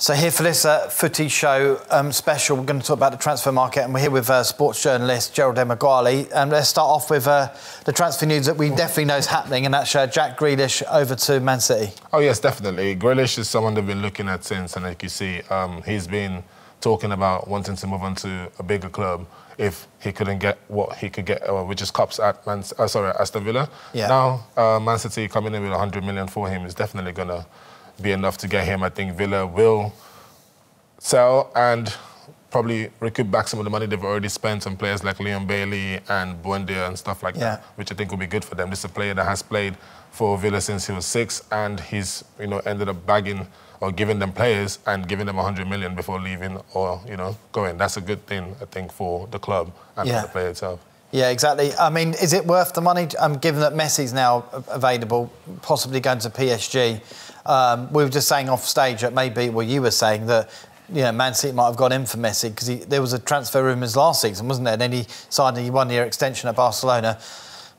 So here for this uh, footy show um, special, we're going to talk about the transfer market, and we're here with uh, sports journalist Gerrald Emeagwali. And let's start off with uh, the transfer news that we definitely know is happening, and that's uh, Jack Grealish over to Man City. Oh yes, definitely. Grealish is someone they've been looking at since, and like you see, um, he's been talking about wanting to move on to a bigger club if he couldn't get what he could get, uh, which is cups at Man, uh, sorry, Aston Villa. Yeah. Now, uh, Man City coming in with 100 million for him is definitely going to be enough to get him. I think Villa will sell and probably recoup back some of the money they've already spent on players like Leon Bailey and Buendia and stuff like Yeah. that, which I think will be good for them. This is a player that has played for Villa since he was six, and he's you know ended up bagging or giving them players and giving them 100 million before leaving or you know going. That's a good thing I think for the club and Yeah. for the player itself. Yeah, exactly. I mean, is it worth the money, um, given that Messi's now available, possibly going to PSG? Um, we were just saying off stage that maybe, well, you were saying that, you know, Man City might have gone in for Messi because there was a transfer rumours last season, wasn't there? And then he signed a one-year extension at Barcelona.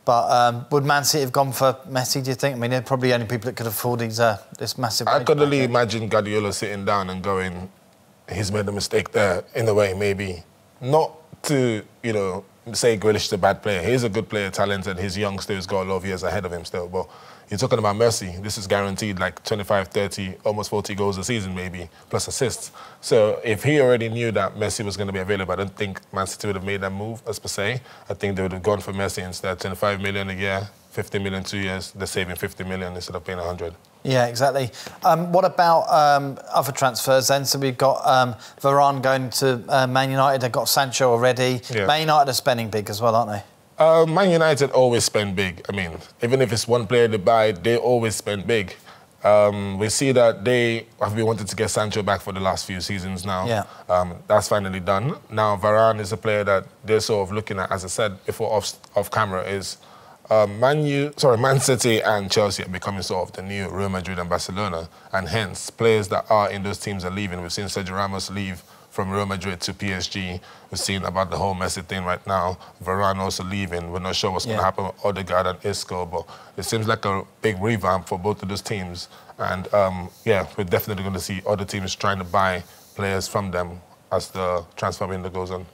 But um, would Man City have gone for Messi, do you think? I mean, they're probably the only people that could afford these, uh, this massive... I could only imagine Guardiola sitting down and going, he's made a mistake there, in a way, maybe. Not to, you know, say Grealish is a bad player. He's a good player, talented. He's young still. He's got a lot of years ahead of him still. But you're talking about Messi. This is guaranteed like 25, 30, almost 40 goals a season, maybe, plus assists. So if he already knew that Messi was going to be available, I don't think Man City would have made that move, as per se. I think they would have gone for Messi instead. 25 million a year, 50 million two years. They're saving 50 million instead of paying 100. Yeah, exactly. Um, what about um, other transfers then? So we've got um, Varane going to uh, Man United. They've got Sancho already. Yeah. Man United are spending big as well, aren't they? Uh, Man United always spend big. I mean, even if it's one player they buy, they always spend big. Um, we see that they have been wanting to get Sancho back for the last few seasons now. Yeah. Um, that's finally done. Now, Varane is a player that they're sort of looking at, as I said before off, off camera, is um, Man U, sorry, Man City and Chelsea are becoming sort of the new Real Madrid and Barcelona, and hence players that are in those teams are leaving. We've seen Sergio Ramos leave from Real Madrid to PSG. We've seen about the whole Messi thing right now. Varane also leaving. We're not sure what's going to happen with Odegaard and Isco, but it seems like a big revamp for both of those teams. And um, yeah, we're definitely going to see other teams trying to buy players from them as the transfer window goes on.